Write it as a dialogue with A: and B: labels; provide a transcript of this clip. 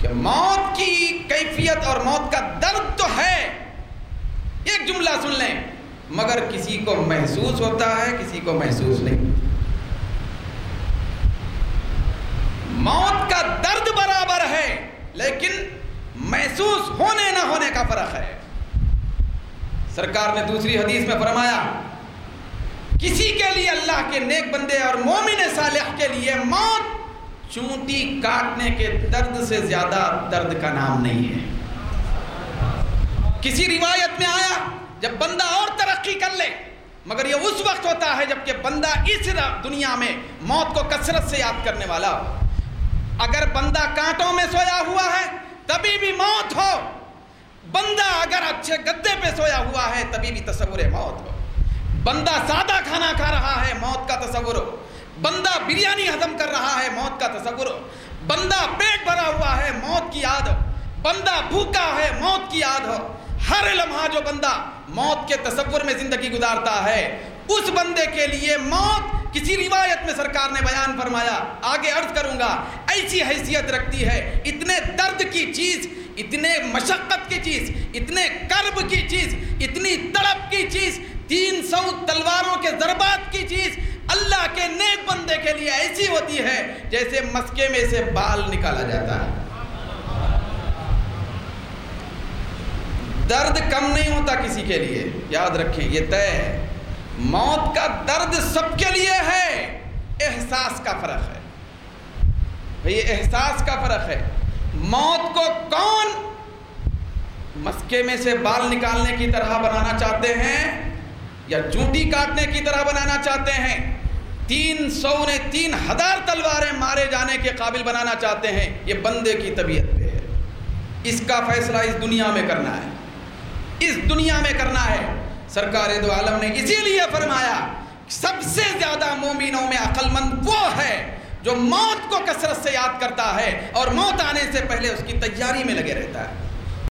A: کہ موت کی کیفیت اور موت کا درد تو ہے۔ ایک جملہ سن لیں۔ مگر کسی کو محسوس ہوتا ہے، کسی کو محسوس نہیں۔ موت کا درد برابر ہے، لیکن محسوس ہونے نہ ہونے کا فرق ہے۔ سرکار نے دوسری حدیث میں فرمایا، کسی کے لیے اللہ کے نیک بندے اور مومن صالح کے لیے موت چونٹی کاٹنے کے درد سے زیادہ درد کا نام نہیں ہے۔ کسی روایت میں آیا جب بندہ اور ترقی کر لے، مگر یہ اس وقت ہوتا ہے جبکہ بندہ اس دنیا میں موت کو کثرت سے یاد کرنے والا ہو۔ اگر بندہ کانٹوں میں سویا ہوا ہے، تبھی بھی موت ہو۔ بندہ اگر اچھے گدے پہ سویا ہوا ہے، تبھی بھی تصور موت ہو۔ بندہ سادہ کھانا کھا رہا ہے، موت کا تصور ہو۔ بندہ بریانی ہضم کر رہا ہے موت کا تصور۔ بندہ پیٹ بھرا ہوا ہے موت کی یاد۔ ہو بندہ بھوکا ہے موت کی یاد۔ ہو ہر لمحہ جو بندہ موت کے تصور میں زندگی گزارتا ہے۔ اس بندے کے لیے موت کسی روایت میں سرکار نے بیان فرمایا۔ آگے عرض کروں گا، ایسی حیثیت رکھتی ہے۔ اتنے درد کی چیز، اتنے مشقت کی چیز، اتنے کرب کی چیز، اتنی تڑپ کی چیز، تین سو تلواروں کے ضربات کی چیز اللہ کے نیک بندے کے لیے ایسی ہوتی ہے جیسے مسکے میں سے بال نکالا جاتا ہے۔ درد کم نہیں ہوتا کسی کے لیے۔ یاد رکھیں، یہ طے ہے۔ موت کا درد سب کے لیے ہے، احساس کا فرق ہے۔ بھئی احساس کا فرق ہے۔ موت کو کون مسکے میں سے بال نکالنے کی طرح بنانا چاہتے ہیں یا چونٹی کاٹنے کی طرح بنانا چاہتے ہیں؟ تین سو نے تین ہزار تلواریں مارے جانے کے قابل بنانا چاہتے ہیں، یہ بندے کی طبیعت پہ ہے۔ اس کا فیصلہ اس دنیا میں کرنا ہے۔ اس دنیا میں کرنا ہے۔ سرکار دو عالم نے اسی لیے فرمایا، سب سے زیادہ مومنوں میں عقل مند وہ ہے جو موت کو کثرت سے یاد کرتا ہے اور موت آنے سے پہلے اس کی تیاری میں لگے رہتا ہے۔